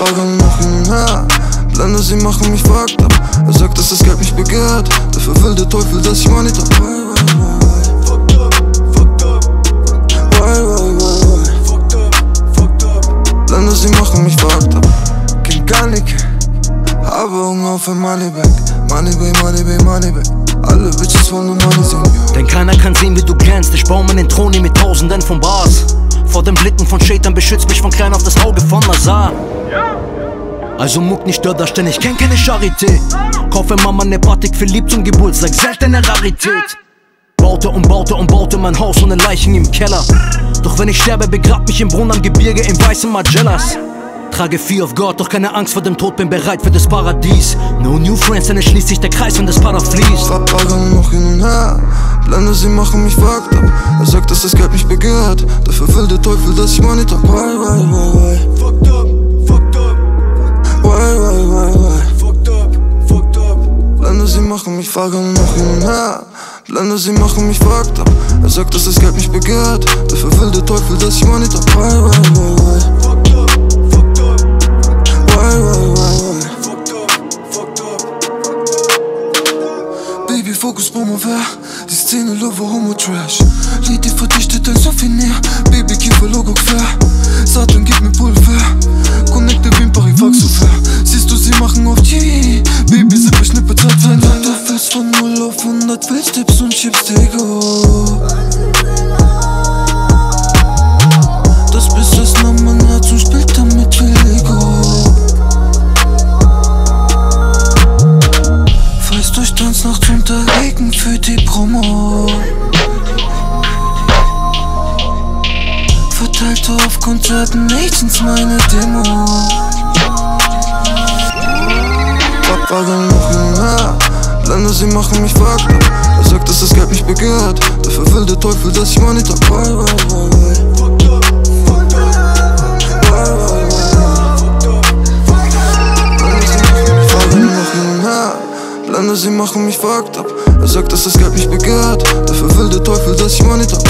Augen machen nah Blende, sie machen mich fucked up Er sagt, dass das Geld mich begehrt. Dafür will der Teufel, dass ich Money hab Blende, sie machen mich fucked up Klingt gar nicht Habe Hunger auf ein Money Bag Money Bag, Money Money Bag alle Bitches wollen nur Money sehen, ja. Denn keiner kann sehen, wie du glänzt Ich baue meinen Thron mit tausenden von Bars. Vor den Blicken von Shaitan beschützt mich von klein auf das Auge von Nazar also muck nicht dort, stehen, ich. Kenn keine Charité. Kaufe Mama ne Batik für lieb zum Geburtstag, seltene Rarität. Baute und baute und baute mein Haus ohne Leichen im Keller. Doch wenn ich sterbe, begrab mich im Brunnen am Gebirge im weißen Magellas Trage Fear of God, doch keine Angst vor dem Tod, bin bereit für das Paradies. No new friends, dann schließt sich der Kreis, wenn das Para fließt. Verpacken noch hin und her, Blende, sie machen mich fucked up. Er sagt, dass das Geld mich begehrt, dafür will der Teufel, dass ich Money trag. Why, why, why, why? Fucked up, fucked up. Why, why, why, why? Fucked up, fucked up. Blende, sie machen mich fucken noch hin und her. Blende, sie machen mich fucked up. Er sagt, dass das Geld mich begehrt, dafür will der Teufel, dass ich Money trag. Why, why, why, why? Fucked up. Fokus Promover, die Szene Lover Homo Trash. Lied die verdichtet ein Souvenir, Baby Kiefer Logo quer Satan gib mir Pulver, connecte Wien Parifax so fair Siehst du sie machen auf G, Baby Sippe Schnippe Zeit Wenn du willst von 0 auf 100 willst Tipps und Chips, tanz nachts unter Regen für die Promo. Verteilt auf Konzerten nächstens meine Demo. Papa, dann noch mehr. Blende, sie machen mich up. Er sagt, dass das Geld mich begehrt. Dafür will der Teufel, dass ich trag Why, sie machen mich fucked up. Er sagt, dass das Geld mich begehrt. Dafür will der Teufel, dass ich Money trag